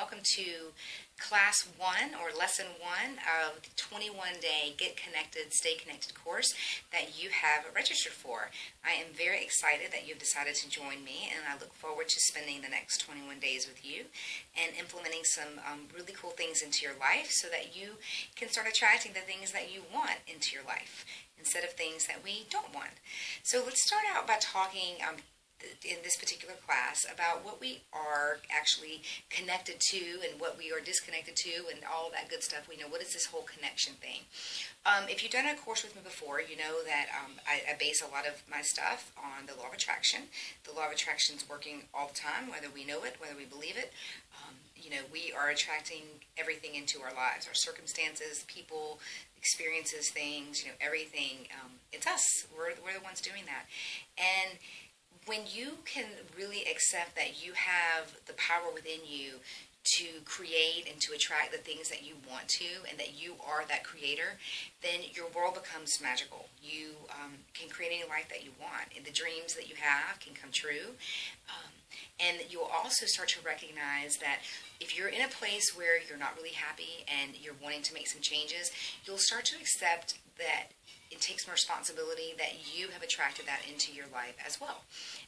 welcome to class one or lesson one of the 21 day Get Connected, Stay Connected course that you have registered for. I am very excited that you've decided to join me and I look forward to spending the next 21 days with you and implementing some um, really cool things into your life so that you can start attracting the things that you want into your life instead of things that we don't want. So let's start out by talking um, in this particular class about what we are actually connected to and what we are disconnected to and all that good stuff. We know what is this whole connection thing. Um, if you've done a course with me before, you know that um, I, I, base a lot of my stuff on the law of attraction. The law of attraction is working all the time, whether we know it, whether we believe it. Um, you know, we are attracting everything into our lives, our circumstances, people, experiences, things, you know, everything. Um, it's us. We're, we're the ones doing that. And when you can really accept that you have the power within you to create and to attract the things that you want to and that you are that creator, then your world becomes magical. You um, can create any life that you want, and the dreams that you have can come true. Um, and you'll also start to recognize that if you're in a place where you're not really happy and you're wanting to make some changes, you'll start to accept that it takes more responsibility that you have attracted that into your life as well.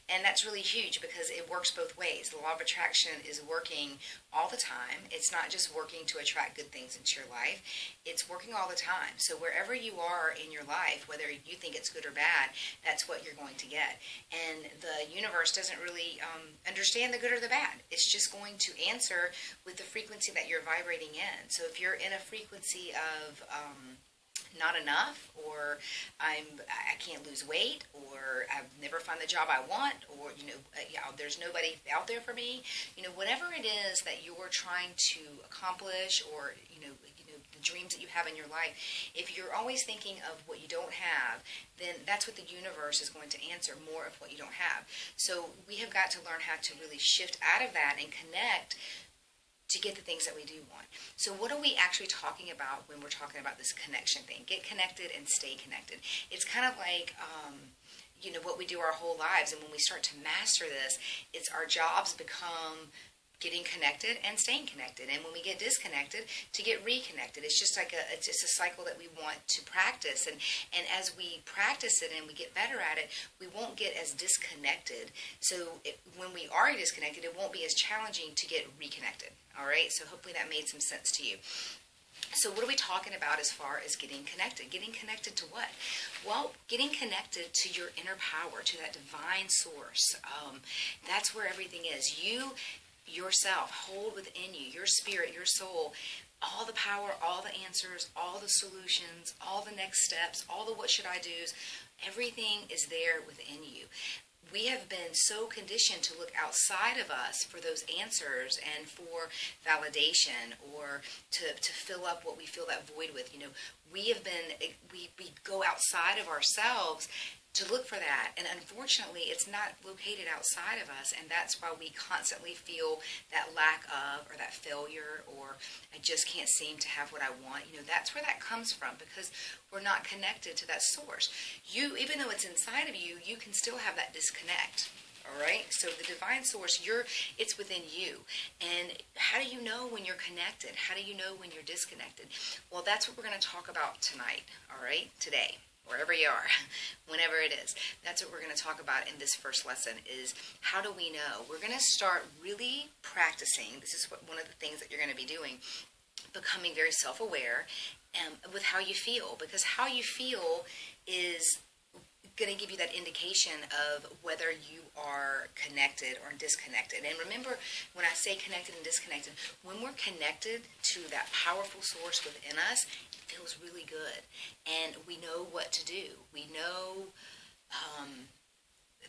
And that's really huge because it works both ways. The law of attraction is working all the time. It's not just working to attract good things into your life, it's working all the time. So wherever you are in your life, whether you think it's good or bad, that's what you're going to get. And the universe doesn't really um, understand the good or the bad. It's just going to answer with the frequency that you're vibrating in. So if you're in a frequency of, um, not enough or I'm I can't lose weight or I've never found the job I want or you know uh, there's nobody out there for me. You know whatever it is that you're trying to accomplish or you know you know the dreams that you have in your life if you're always thinking of what you don't have then that's what the universe is going to answer more of what you don't have. So we have got to learn how to really shift out of that and connect to get the things that we do want. So what are we actually talking about when we're talking about this connection thing? Get connected and stay connected. It's kind of like, um, you know, what we do our whole lives. And when we start to master this, it's our jobs become getting connected and staying connected and when we get disconnected to get reconnected it's just like a it's just a cycle that we want to practice and and as we practice it and we get better at it we won't get as disconnected so it, when we are disconnected it won't be as challenging to get reconnected all right so hopefully that made some sense to you so what are we talking about as far as getting connected? Getting connected to what? Well, getting connected to your inner power, to that divine source. Um, that's where everything is. You yourself, hold within you, your spirit, your soul, all the power, all the answers, all the solutions, all the next steps, all the what should I do's, everything is there within you. We have been so conditioned to look outside of us for those answers and for validation or to, to fill up what we feel that void with. You know, we have been, eh, we, we go outside of ourselves to look for that. And unfortunately, it's not located outside of us, and that's why we constantly feel that lack of, or that failure, or I just can't seem to have what I want. You know, that's where that comes from because we're not connected to that source. You, even though it's inside of you, you can still have that disconnect. All right. So the divine source, you're it's within you. And how do you know when you're connected? How do you know when you're disconnected? Well, that's what we're going to talk about tonight. All right, today wherever you are, whenever it is. That's what we're going to talk about in this first lesson is how do we know? We're going to start really practicing. This is what, one of the things that you're going to be doing, becoming very self-aware um, with how you feel because how you feel is going to give you that indication of whether you are connected or disconnected. And remember, when I say connected and disconnected, when we're connected to that powerful source within us, it feels really good. And we know what to do. We know um,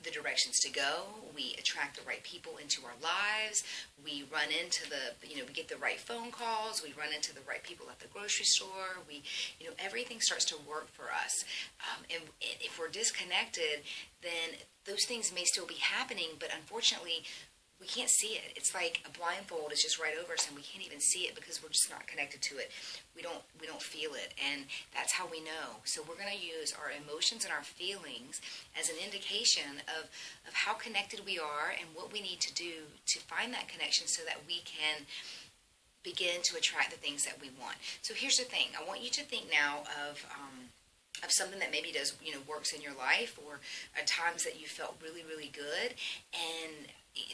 the directions to go. We attract the right people into our lives. We run into the, you know, we get the right phone calls. We run into the right people at the grocery store. We, you know, everything starts to work for us. Um, and if we're disconnected, then those things may still be happening, but unfortunately, we can't see it. It's like a blindfold is just right over us and we can't even see it because we're just not connected to it. We don't we don't feel it and that's how we know. So we're going to use our emotions and our feelings as an indication of of how connected we are and what we need to do to find that connection so that we can begin to attract the things that we want. So here's the thing. I want you to think now of um, of something that maybe does you know works in your life or at times that you felt really really good and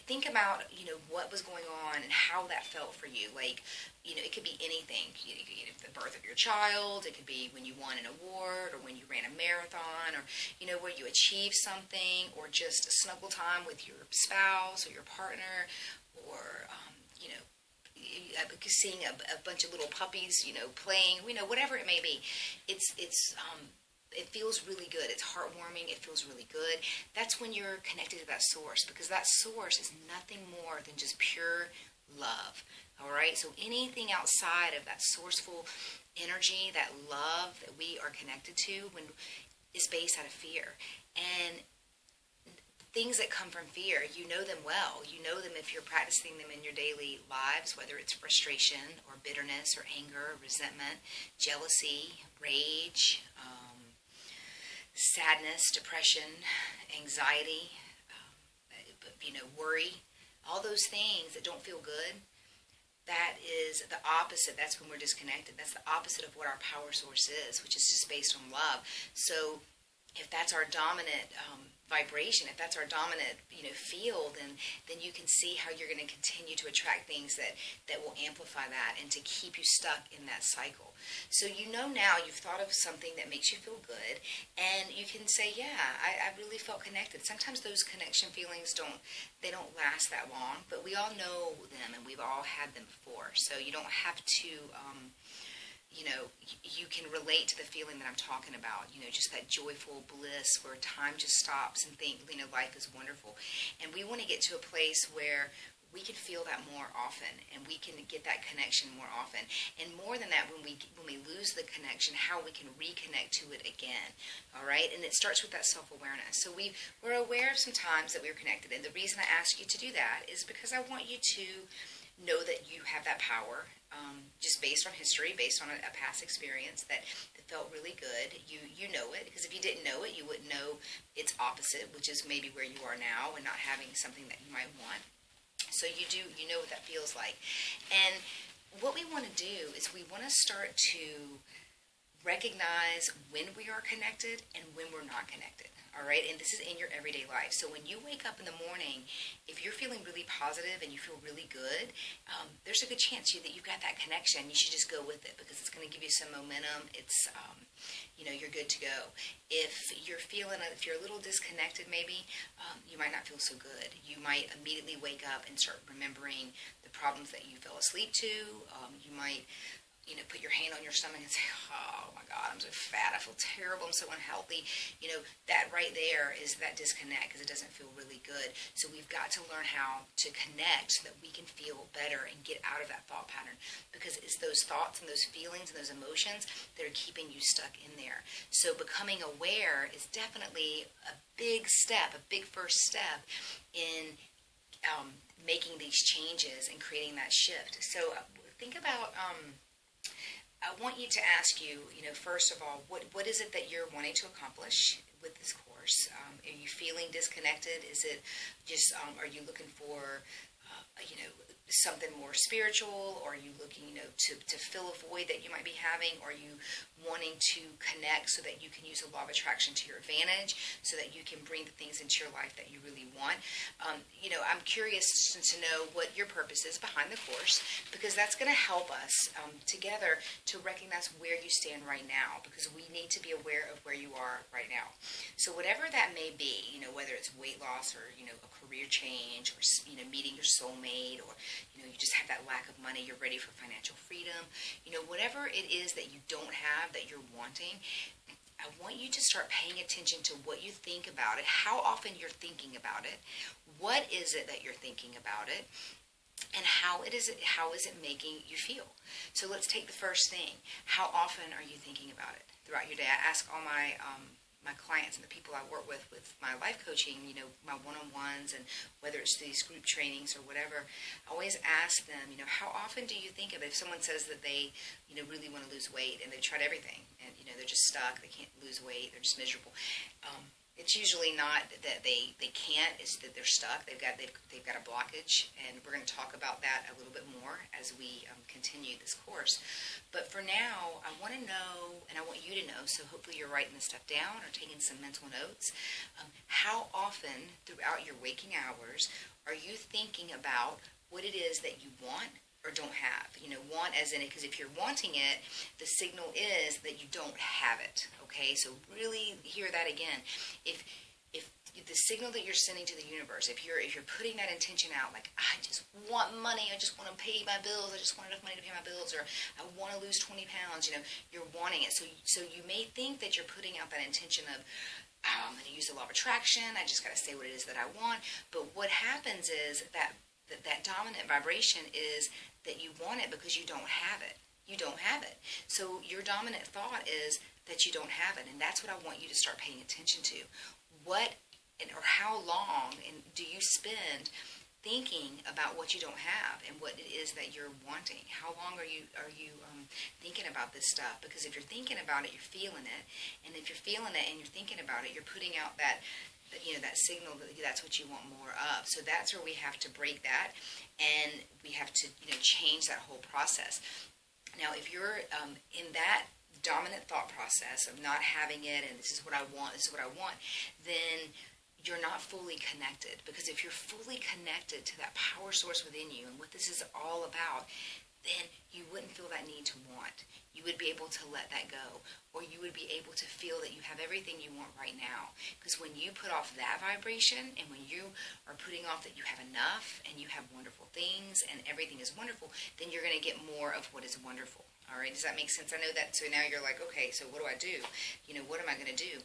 think about you know what was going on and how that felt for you. Like you know it could be anything. You know, the birth of your child. It could be when you won an award or when you ran a marathon or you know where you achieved something or just a snuggle time with your spouse or your partner or um, you know seeing a, a, bunch of little puppies you know playing you know whatever it may be. It's it's um, it feels really good. It's heartwarming. It feels really good. That's when you're connected to that source because that source is nothing more than just pure love. All right? So anything outside of that sourceful energy, that love that we are connected to when is based out of fear. And things that come from fear, you know them well. You know them if you're practicing them in your daily lives, whether it's frustration or bitterness or anger, resentment, jealousy, rage, sadness, depression, anxiety, um, you know, worry, all those things that don't feel good, that is the opposite. That's when we're disconnected. That's the opposite of what our power source is, which is just based on love. So if that's our dominant um, vibration, if that's our dominant, you know, field, then then you can see how you're going to continue to attract things that that will amplify that and to keep you stuck in that cycle. So you know now you've thought of something that makes you feel good, and you can say, yeah, I, I really felt connected. Sometimes those connection feelings don't they don't last that long, but we all know them and we've all had them before. So you don't have to. Um, you know, you can relate to the feeling that I'm talking about, you know, just that joyful bliss where time just stops and think, you know, life is wonderful. And we want to get to a place where we can feel that more often and we can get that connection more often. And more than that when we when we lose the connection how we can reconnect to it again all right? And it starts with that self-awareness. So we we're aware of some times that we are connected. And the reason i ask you to do that is because i want you to know that you have that power um, just based on history, based on a, a past experience that, that, felt really good. You you know it because if you didn't know it, you wouldn't know its opposite, which is maybe where you are now and not having something that you might want. So you do you know what that feels like, and what we want to do is we want to start to recognize when we are connected and when we're not connected all right? And this is in your everyday life. So when you wake up in the morning, if you're feeling really positive and you feel really good, um, there's a good chance you, that you've got that connection. You should just go with it because it's going to give you some momentum. It's, um, you know, you're good to go. If you're feeling, if you're a little disconnected maybe, um, you might not feel so good. You might immediately wake up and start remembering the problems that you fell asleep to. Um, you might you know, put your hand on your stomach and say, oh my God, I'm so fat. I feel terrible. I'm so unhealthy. You know, that right there is that disconnect because it doesn't feel really good. So we've got to learn how to connect so that we can feel better and get out of that thought pattern because it's those thoughts and those feelings and those emotions that are keeping you stuck in there. So becoming aware is definitely a big step, a big first step in um, making these changes and creating that shift. So uh, think about, um, I want you to ask you, you know, first of all, what what is it that you're wanting to accomplish with this course? Um, are you feeling disconnected? Is it just um, are you looking for, uh, you know, something more spiritual? Or are you looking, you know, to, to fill a void that you might be having? Or are you wanting to connect so that you can use the law of attraction to your advantage, so that you can bring the things into your life that you really want? Um, you know, I'm curious to, to, know what your purpose is behind the course, because that's going to help us um, together to recognize where you stand right now, because we need to be aware of where you are right now. So whatever that may be, you know, whether it's weight loss or, you know, a career change or, you know, meeting your soulmate or, you know, you just have that lack of money, you're ready for financial freedom, you know, whatever it is that you don't have that you're wanting, I want you to start paying attention to what you think about it, how often you're thinking about it, what is it that you're thinking about it, and how it is it, how is it making you feel. So let's take the first thing. How often are you thinking about it throughout your day? I ask all my um, my clients and the people I work with with my life coaching, you know, my one-on-ones and whether it's these group trainings or whatever, I always ask them, you know, how often do you think of it? If someone says that they, you know, really want to lose weight and they've tried everything and, you know, they're just stuck, they can't lose weight, they're just miserable. Um, it's usually not that they, they can't, it's that they're stuck. They've got, they've, they've got a blockage, and we're going to talk about that a little bit more as we um, continue this course. But for now, I want to know, and I want you to know, so hopefully you're writing this stuff down or taking some mental notes. Um, how often throughout your waking hours are you thinking about what it is that you want or don't have. You know, want as in it, because if you're wanting it, the signal is that you don't have it. Okay, so really hear that again. If if the signal that you're sending to the universe, if you're if you're putting that intention out, like I just want money, I just want to pay my bills, I just want enough money to pay my bills, or I want to lose 20 pounds, you know, you're wanting it. So so you may think that you're putting out that intention of oh, I'm going to use the law of attraction. I just got to say what it is that I want. But what happens is that that, that dominant vibration is that you want it because you don't have it. You don't have it. So your dominant thought is that you don't have it. And that's what I want you to start paying attention to. What or how long and do you spend thinking about what you don't have and what it is that you're wanting. How long are you are you um, thinking about this stuff? Because if you're thinking about it, you're feeling it, and if you're feeling it and you're thinking about it, you're putting out that you know that signal that that's what you want more of. So that's where we have to break that, and we have to you know change that whole process. Now, if you're um, in that dominant thought process of not having it, and this is what I want, this is what I want, then you're not fully connected. Because if you're fully connected to that power source within you and what this is all about, then you wouldn't feel that need to want. You would be able to let that go, or you would be able to feel that you have everything you want right now. Because when you put off that vibration, and when you are putting off that you have enough, and you have wonderful things, and everything is wonderful, then you're going to get more of what is wonderful. All right, does that make sense? I know that. So now you're like, okay, so what do I do? You know, what am I going to do?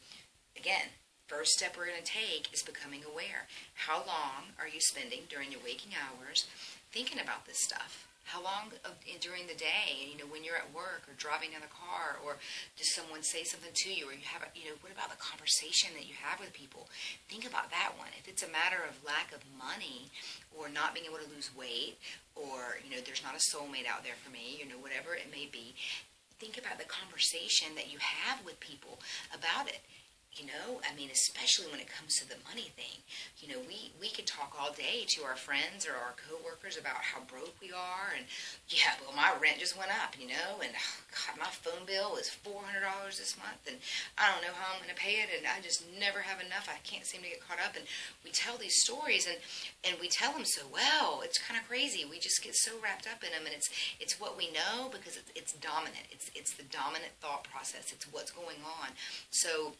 Again, first step we're going to take is becoming aware. How long are you spending during your waking hours thinking about this stuff? How long of, during the day, you know, when you're at work or driving in the car, or does someone say something to you, or you have, a, you know, what about the conversation that you have with people? Think about that one. If it's a matter of lack of money, or not being able to lose weight, or you know, there's not a soulmate out there for me, you know, whatever it may be, think about the conversation that you have with people about it you know i mean especially when it comes to the money thing. You know we we could talk all day to our friends or our coworkers about how broke we are and yeah well my rent just went up you know and oh, god my phone bill is $400 this month and i don't know how i'm going to pay it and i just never have enough. I can't seem to get caught up. And we tell these stories and and we tell them so well. It's kind of crazy. We just get so wrapped up in them and it's it's what we know because it's, it's dominant. It's it's the dominant thought process. It's what's going on. So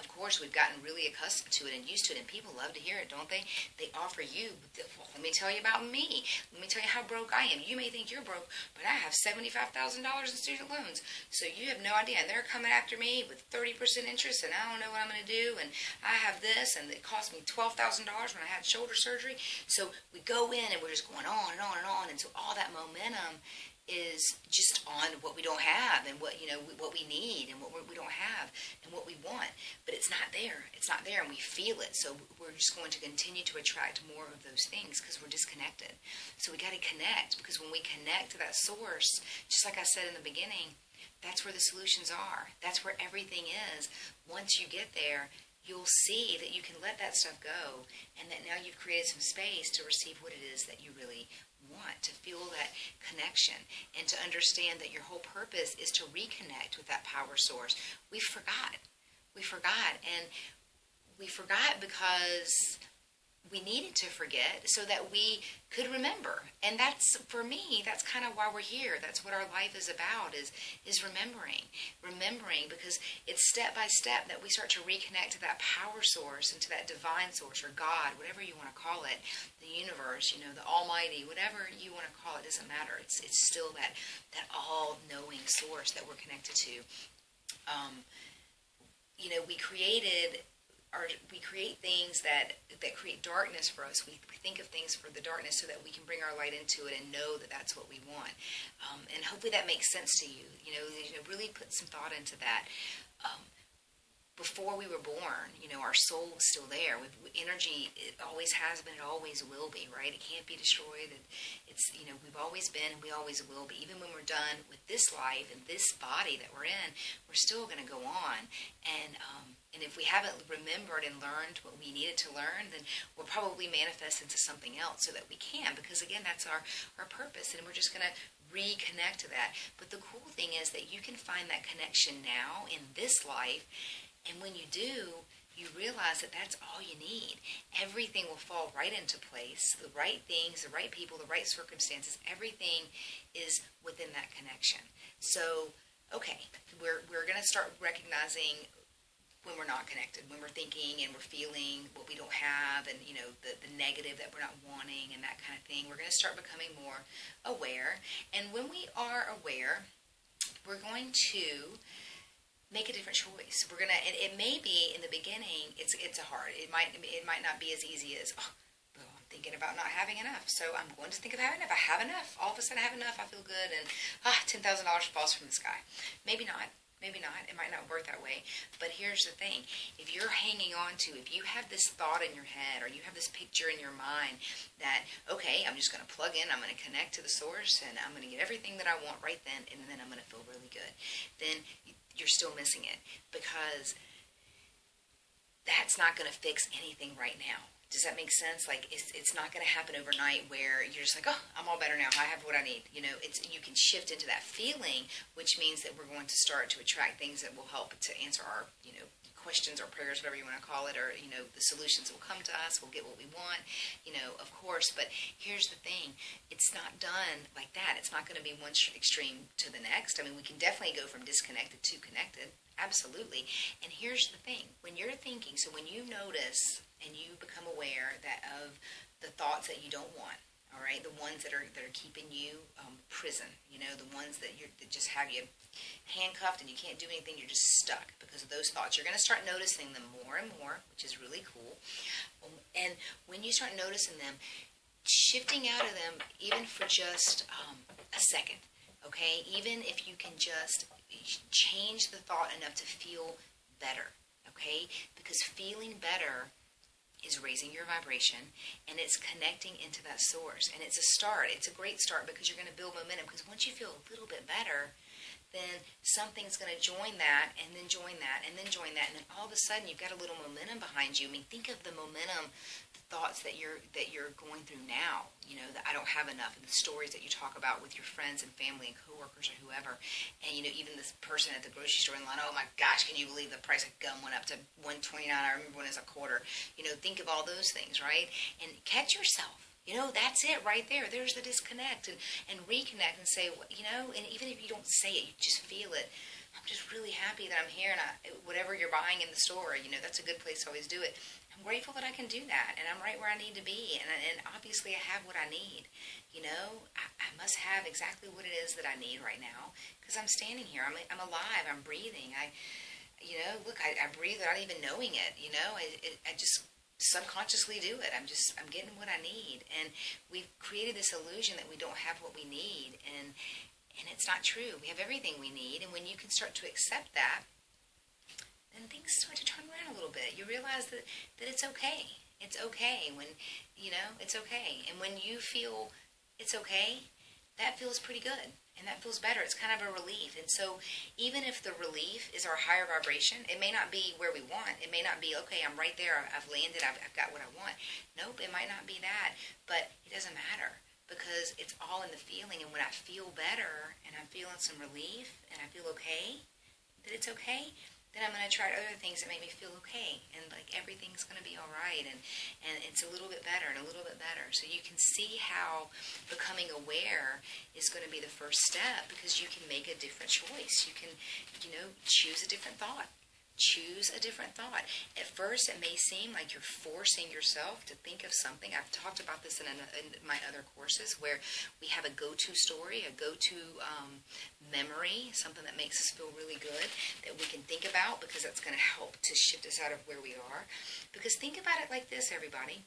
of course, we've gotten really accustomed to it and used to it, and people love to hear it, don't they? They offer you, well, let me tell you about me. Let me tell you how broke I am. You may think you're broke, but I have $75,000 in student loans. So you have no idea. And they're coming after me with 30% interest, and I don't know what I'm going to do, and I have this, and it cost me $12,000 when I had shoulder surgery. So we go in, and we're just going on and on and on, and so all that momentum is just on what we don't have and what you know what we need and what we don't have and what we want. But it's not there. It's not there and we feel it. So we're just going to continue to attract more of those things because we're disconnected. So we got to connect because when we connect to that source just like i said in the beginning that's where the solutions are. That's where everything is. Once you get there you'll see that you can let that stuff go and that now you've created some space to receive what it is that you really want, to feel that connection, and to understand that your whole purpose is to reconnect with that power source. We forgot. We forgot. And we forgot because we needed to forget so that we could remember. And that's for me that's kind of why we're here. That's what our life is about is is remembering. Remembering because it's step by step that we start to reconnect to that power source and to that divine source or god whatever you want to call it the universe you know the almighty whatever you want to call it doesn't matter. It's it's still that that all knowing source that we're connected to. Um, you know we created are we create things that that create darkness for us. We, we, think of things for the darkness so that we can bring our light into it and know that that's what we want. Um, and hopefully that makes sense to you. You know, you know, really put some thought into that. Um, before we were born, you know, our soul is still there. With energy, it always has been, it always will be, right? It can't be destroyed. It, it's, you know, we've always been, we always will be. Even when we're done with this life and this body that we're in, we're still going to go on. And um, And if we haven't remembered and learned what we needed to learn, then we'll probably manifest into something else so that we can. Because again, that's our, our purpose. And we're just going to reconnect to that. But the cool thing is that you can find that connection now in this life. And when you do, you realize that that's all you need. Everything will fall right into place. The right things, the right people, the right circumstances, everything is within that connection. So, okay, we're, we're going to start recognizing when we're not connected, when we're thinking and we're feeling what we don't have and, you know, the, the negative that we're not wanting and that kind of thing. We're going to start becoming more aware. And when we are aware, we're going to make a different choice. We're gonna. It, it may be in the beginning. It's it's a hard. It might it might not be as easy as. Oh, I'm thinking about not having enough, so I'm going to think of having enough. I have enough. All of a sudden, I have enough. I feel good, and ah, ten thousand dollars falls from the sky. Maybe not. Maybe not. It might not work that way. But here's the thing. If you're hanging on to, if you have this thought in your head or you have this picture in your mind that, okay, I'm just going to plug in, I'm going to connect to the source, and I'm going to get everything that I want right then, and then I'm going to feel really good, then you're still missing it because that's not going to fix anything right now. Does that make sense? Like it's, it's not going to happen overnight where you're just like, oh, I'm all better now. I have what I need. You know, it's you can shift into that feeling, which means that we're going to start to attract things that will help to answer our, you know, questions or prayers, whatever you want to call it, or you know, the solutions will come to us. We'll get what we want, you know, of course. But here's the thing: it's not done like that. It's not going to be one extreme to the next. I mean, we can definitely go from disconnected to connected, absolutely. And here's the thing: when you're thinking, so when you notice and you become aware that of the thoughts that you don't want all right? The ones that are that are keeping you um, prison you know? The ones that you that just have you handcuffed and you can't do anything you're just stuck because of those thoughts. You're going to start noticing them more and more which is really cool. Um, and when you start noticing them shifting out of them even for just um, a second okay? Even if you can just change the thought enough to feel better okay? Because feeling better is raising your vibration and it's connecting into that source. And it's a start. It's a great start because you're going to build momentum because once you feel a little bit better, then something's going to join that and then join that and then join that and then all of a sudden you've got a little momentum behind you. I mean, think of the momentum thoughts that you're that you're going through now. You know that I don't have enough, and the stories that you talk about with your friends and family and coworkers or whoever, and you know even this person at the grocery store in line. Oh my gosh, can you believe the price of gum went up to one twenty nine? I remember when it was a quarter. You know, think of all those things, right? And catch yourself. You know, that's it right there. There's the disconnect and, and reconnect and say, you know, and even if you don't say it, you just feel it. I'm just really happy that I'm here and I, whatever you're buying in the store, you know, that's a good place to always do it. I'm grateful that I can do that, and I'm right where I need to be, and, and obviously I have what I need. You know, I, I must have exactly what it is that I need right now because I'm standing here. I'm, I'm alive. I'm breathing. I, you know, look, I, I breathe without even knowing it. You know, I, it, I just subconsciously do it. I'm just, I'm getting what I need, and we've created this illusion that we don't have what we need, and and it's not true. We have everything we need, and when you can start to accept that then things start to turn around a little bit. You realize that, that it's okay. It's okay when, you know, it's okay. And when you feel it's okay, that feels pretty good. And that feels better. It's kind of a relief. And so, even if the relief is our higher vibration, it may not be where we want. It may not be, okay, I'm right there. I've landed. I've, I've got what I want. Nope, it might not be that. But it doesn't matter because it's all in the feeling. And when I feel better and I'm feeling some relief and I feel okay, that it's okay, then I'm going to try other things that make me feel okay and like everything's going to be all right and and it's a little bit better and a little bit better. So you can see how becoming aware is going to be the first step because you can make a different choice. You can you know choose a different thought choose a different thought. At first, it may seem like you're forcing yourself to think of something. I've talked about this in, in my other courses where we have a go to story, a go to um, memory, something that makes us feel really good that we can think about because that's going to help to shift us out of where we are. Because think about it like this, everybody.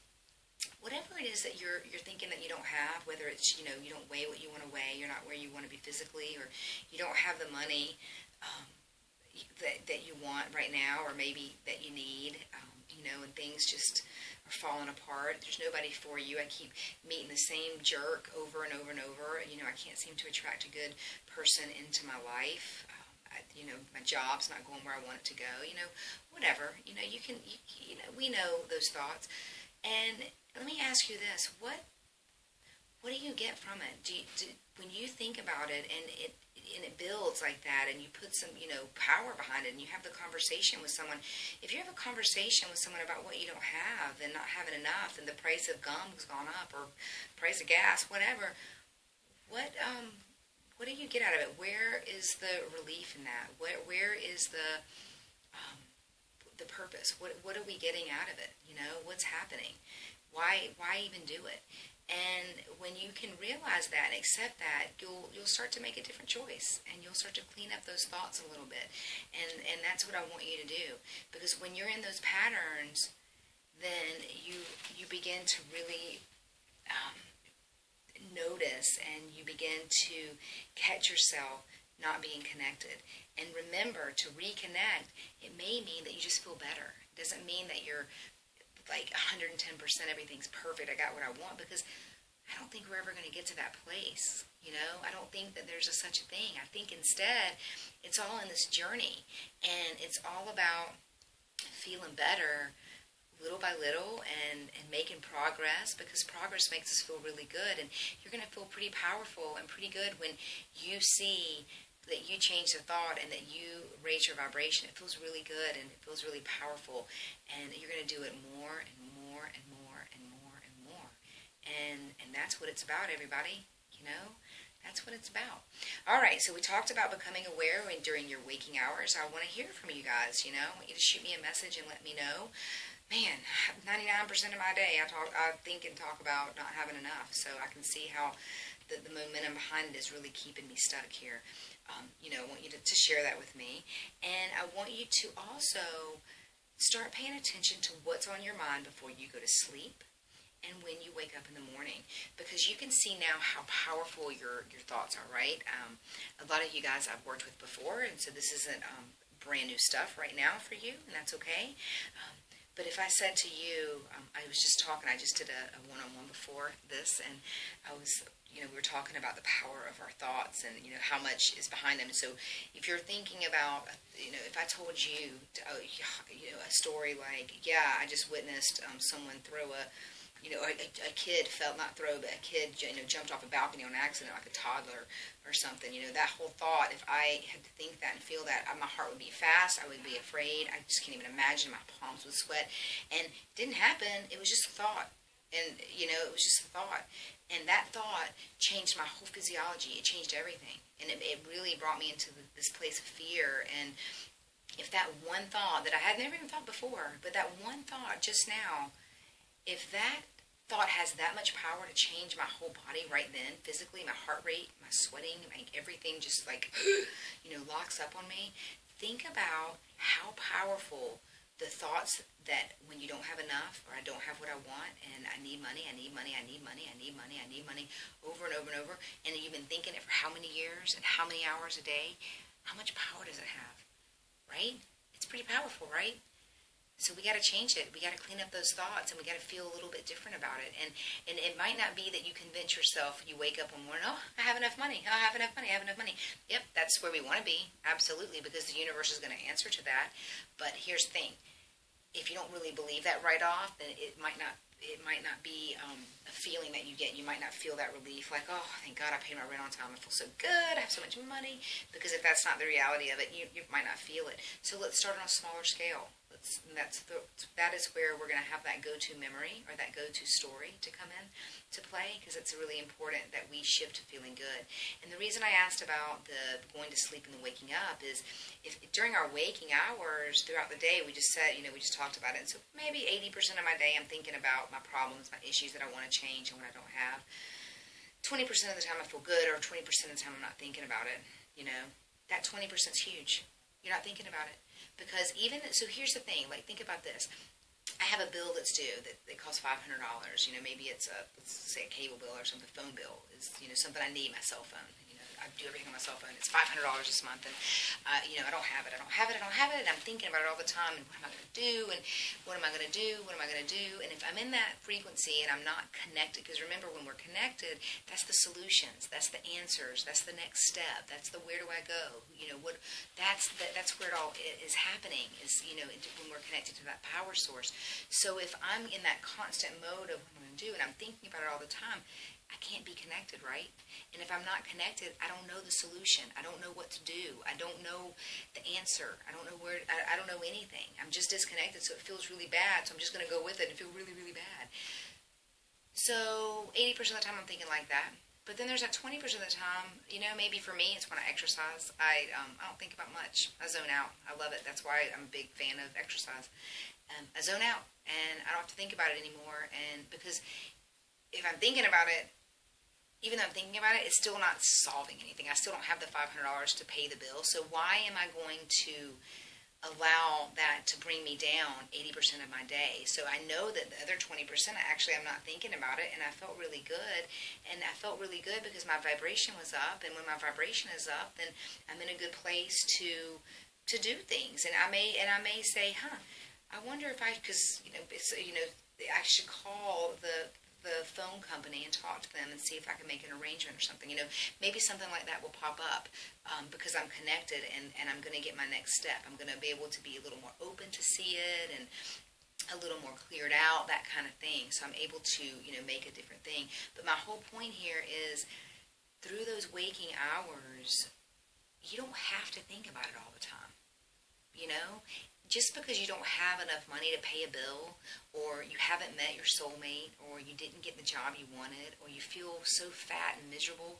Whatever it is that you're you're thinking that you don't have, whether it's you know you don't weigh what you want to weigh, you're not where you want to be physically, or you don't have the money, um, that, that you want right now or maybe that you need, um, you know, and things just are falling apart. There's nobody for you. I keep meeting the same jerk over and over and over. You know, I can't seem to attract a good person into my life. Um, I, you know, my job's not going where I want it to go. You know, whatever. You know, you can. You, you know, we know those thoughts. And let me ask you this: what what do you get from it? Do, you, do when you think about it, and it and it builds like that and you put some you know power behind it and you have the conversation with someone. If you have a conversation with someone about what you don't have and not having enough and the price of gum's gone up or price of gas whatever what um what do you get out of it? Where is the relief in that? Where where is the um, the purpose? What what are we getting out of it? You know what's happening? Why why even do it and when you can realize that and accept that, you'll you'll start to make a different choice, and you'll start to clean up those thoughts a little bit. And and that's what I want you to do, because when you're in those patterns, then you you begin to really um, notice, and you begin to catch yourself not being connected. And remember to reconnect. It may mean that you just feel better. It doesn't mean that you're like 110% everything's perfect. I got what I want because I don't think we're ever going to get to that place. You know, I don't think that there's a such a thing. I think instead it's all in this journey and it's all about feeling better little by little and, and making progress because progress makes us feel really good and you're going to feel pretty powerful and pretty good when you see that you change the thought and that you raise your vibration. It feels really good and it feels really powerful. And you're going to do it more and more and more and more and more. And, and that's what it's about, everybody. You know? That's what it's about. All right, so we talked about becoming aware when, during your waking hours. I want to hear from you guys. You know, I want you to shoot me a message and let me know. Man, 99% of my day I talk, I think and talk about not having enough. So I can see how the, the momentum behind it is really keeping me stuck here um, you know, I want you to, to share that with me. And I want you to also start paying attention to what's on your mind before you go to sleep and when you wake up in the morning because you can see now how powerful your, your thoughts are, right? Um, a lot of you guys I've worked with before, and so this isn't um, brand new stuff right now for you, and that's okay. Um, but if I said to you, um, I was just talking, I just did a, one-on-one before this, and I was you know, we were talking about the power of our thoughts and, you know, how much is behind them. So if you're thinking about, you know, if I told you, uh, you know, a story like, yeah, I just witnessed um, someone throw a, you know, a, a kid felt, not throw, but a kid, you know, jumped off a balcony on accident, like a toddler or something. You know, that whole thought, if I had to think that and feel that, uh, my heart would be fast. I would be afraid. I just can't even imagine. My palms would sweat. And it didn't happen. It was just a thought. And, you know, it was just a thought. And that thought changed my whole physiology. It changed everything. And it, it really brought me into this place of fear. And if that one thought that I had never even thought before, but that one thought just now, if that thought has that much power to change my whole body right then, physically, my heart rate, my sweating, my everything just like, you know, locks up on me, think about how powerful the thoughts that when you don't have enough or I don't have what I want and I need money, I need money, I need money, I need money, I need money over and over and over and you've been thinking it for how many years and how many hours a day, how much power does it have? Right? It's pretty powerful, right? So we got to change it. We got to clean up those thoughts, and we got to feel a little bit different about it. And and it might not be that you convince yourself. You wake up one morning, oh, I have enough money. Oh, I have enough money. I have enough money. Yep, that's where we want to be, absolutely, because the universe is going to answer to that. But here's the thing: if you don't really believe that right off, then it might not it might not be um, a feeling that you get. You might not feel that relief, like, oh, thank God I paid my rent on time. I feel so good. I have so much money. Because if that's not the reality of it, you, you might not feel it. So let's start on a smaller scale. Let's, that's the, that is where we're going to have that go-to memory or that go-to story to come in to play because it's really important that we shift to feeling good. And the reason I asked about the going to sleep and the waking up is if during our waking hours throughout the day, we just said, you know, we just talked about it. And so maybe 80% of my day I'm thinking about my problems, my issues that I want to change and what I don't have. 20% of the time I feel good or 20% of the time I'm not thinking about it, you know. That 20% is huge. You're not thinking about it. Because even, so here's the thing, like think about this I have a bill that's due that, that costs five hundred dollars. You know, maybe it's a let's say a cable bill or something. Phone bill is you know something I need my cell phone. I do everything on my cell phone. It's five hundred dollars this month, and uh, you know I don't have it. I don't have it. I don't have it. And I'm thinking about it all the time. And what am I going to do? And what am I going to do? What am I going to do? And if I'm in that frequency and I'm not connected, because remember when we're connected, that's the solutions. That's the answers. That's the next step. That's the where do I go? You know what? That's the, that's where it all is happening. Is you know when we're connected to that power source. So if I'm in that constant mode of what I'm going to do, and I'm thinking about it all the time, I can't be connected, right? And if I'm not connected, I don't know the solution. I don't know what to do. I don't know the answer. I don't know where. I, I don't know anything. I'm just disconnected, so it feels really bad. So I'm just going to go with it and feel really, really bad. So 80% of the time, I'm thinking like that. But then there's that 20% of the time, you know, maybe for me, it's when I exercise. I um, I don't think about much. I zone out. I love it. That's why I'm a big fan of exercise. Um, I zone out, and I don't have to think about it anymore. And because if I'm thinking about it, even though I'm thinking about it, it's still not solving anything. I still don't have the $500 to pay the bill. So why am I going to allow that to bring me down 80% of my day? So I know that the other 20%, actually, I'm not thinking about it, and I felt really good. And I felt really good because my vibration was up, and when my vibration is up, then I'm in a good place to to do things. And I may and I may say, huh, I wonder if I, because you know, you know, I should call the the phone company and talk to them and see if I can make an arrangement or something. You know, maybe something like that will pop up um, because I'm connected and, and I'm going to get my next step. I'm going to be able to be a little more open to see it and a little more cleared out, that kind of thing. So I'm able to, you know, make a different thing. But my whole point here is through those waking hours, you don't have to think about it all the time. You know, just because you don't have enough money to pay a bill, or you haven't met your soulmate, or you didn't get the job you wanted, or you feel so fat and miserable,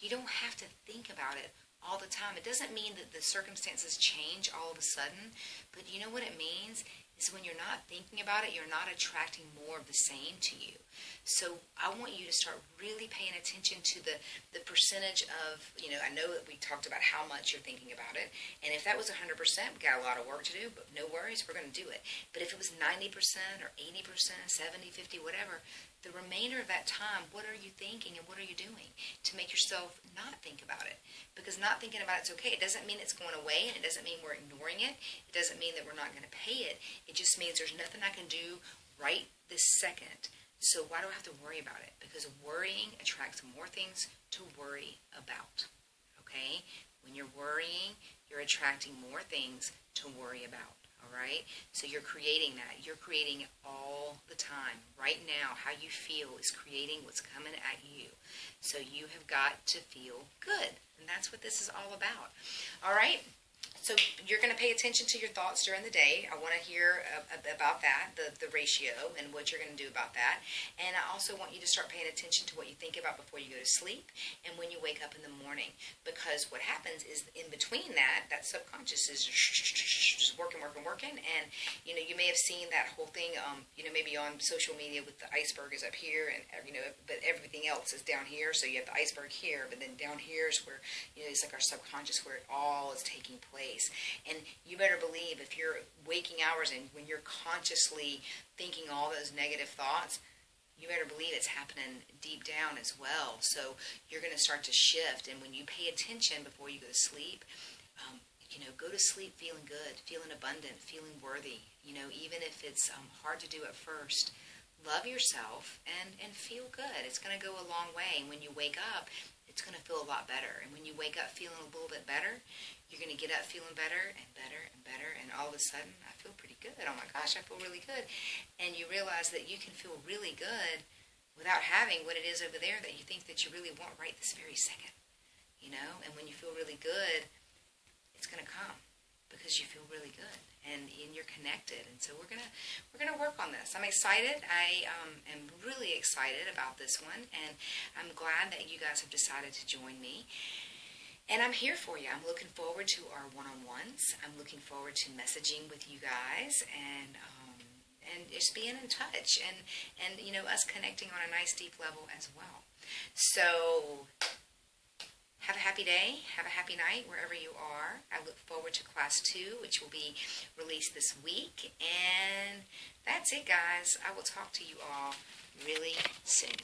you don't have to think about it all the time. It doesn't mean that the circumstances change all of a sudden, but you know what it means? Is when you're not thinking about it, you're not attracting more of the same to you. So I want you to start really paying attention to the, the percentage of, you know, I know that we talked about how much you're thinking about it. And if that was 100%, we got a lot of work to do, but no worries, we're going to do it. But if it was 90% or 80%, 70, 50, whatever, the remainder of that time, what are you thinking and what are you doing to make yourself not think about it? Because not thinking about it's okay. It doesn't mean it's going away and it doesn't mean we're ignoring it. It doesn't mean that we're not going to pay it. It just means there's nothing I can do right this second. So why do I have to worry about it? Because worrying attracts more things to worry about. Okay? When you're worrying, you're attracting more things to worry about. All right? So you're creating that. You're creating it all the time. Right now, how you feel is creating what's coming at you. So you have got to feel good. And that's what this is all about. All right? So you're going to pay attention to your thoughts during the day. I want to hear uh, about that, the, the ratio, and what you're going to do about that. And I also want you to start paying attention to what you think about before you go to sleep and when you wake up in the morning. Because what happens is in between that, that subconscious is just working, working, working. And, you know, you may have seen that whole thing, um, you know, maybe on social media with the iceberg is up here and, you know, but everything else is down here. So you have the iceberg here, but then down here is where, you know, it's like our subconscious where it all is taking place. And you better believe if you're waking hours and when you're consciously thinking all those negative thoughts, you better believe it's happening deep down as well. So you're going to start to shift. And when you pay attention before you go to sleep, um, you know, go to sleep feeling good, feeling abundant, feeling worthy. You know, even if it's um, hard to do at first, love yourself and, and feel good. It's going to go a long way. And when you wake up, it's going to feel a lot better. And when you wake up feeling a little bit better, you're going to get up feeling better and better and better. And all of a sudden, I feel pretty good. Oh my gosh, I feel really good. And you realize that you can feel really good without having what it is over there that you think that you really want right this very second. You know? And when you feel really good, it's going to come because you feel really good and, and you're connected. And so we're gonna we're gonna work on this. I'm excited. I um, am really excited about this one, and I'm glad that you guys have decided to join me. And I'm here for you. I'm looking forward to our one-on-ones. I'm looking forward to messaging with you guys and um, and just being in touch and and you know us connecting on a nice deep level as well. So have a happy day. Have a happy night wherever you are. I look forward to class two, which will be released this week. And that's it, guys. I will talk to you all really soon.